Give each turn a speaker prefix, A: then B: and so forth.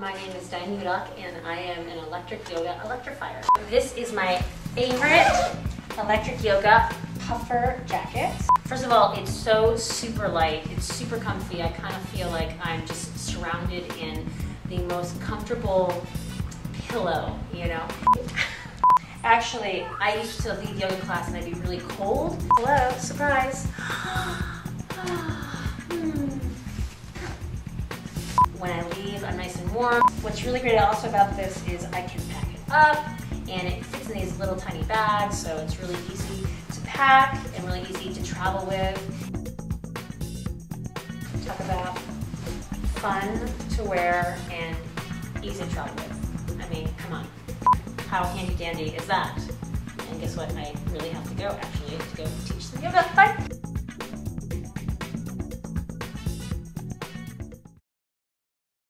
A: My name is Diane Hudock and I am an electric yoga electrifier. This is my favorite electric yoga puffer jacket. First of all, it's so super light, it's super comfy. I kind of feel like I'm just surrounded in the most comfortable pillow, you know? Actually, I used to lead yoga class and I'd be really cold. Hello, surprise. When I leave, I'm nice and warm. What's really great also about this is I can pack it up and it fits in these little tiny bags, so it's really easy to pack and really easy to travel with. Talk about fun to wear and easy to travel with. I mean, come on. How handy dandy is that? And guess what? I really have to go actually